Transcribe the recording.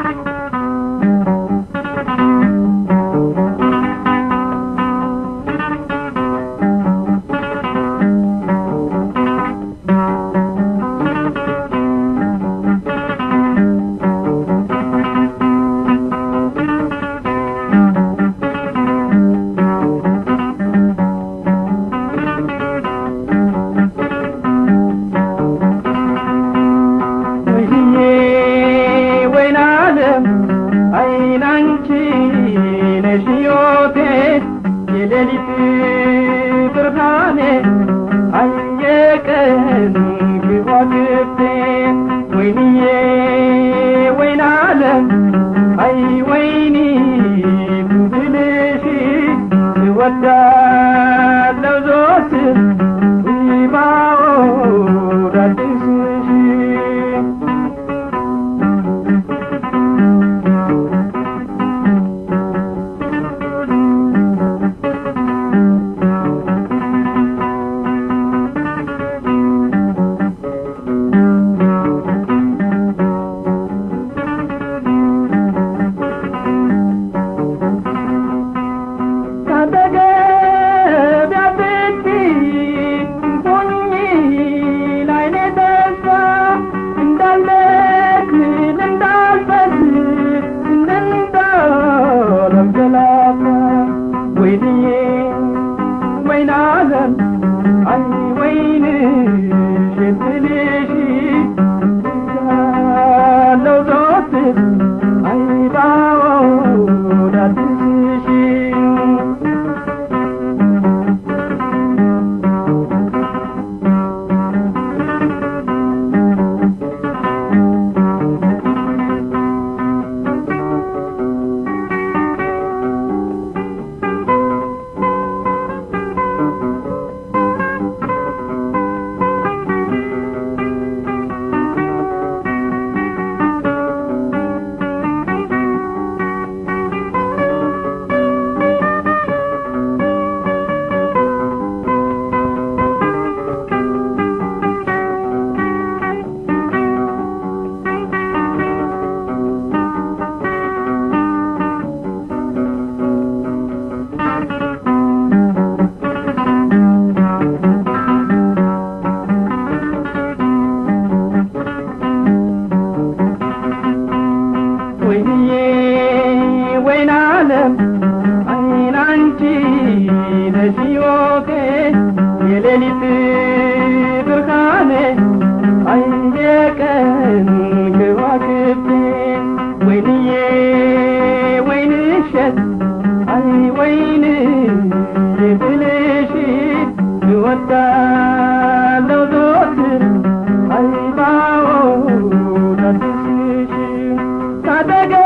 Yeah. لجيوتي يليلي برهاني عيك في وقتي ويني وين عالم؟ أي ويني؟ بلشي تودعني with Mate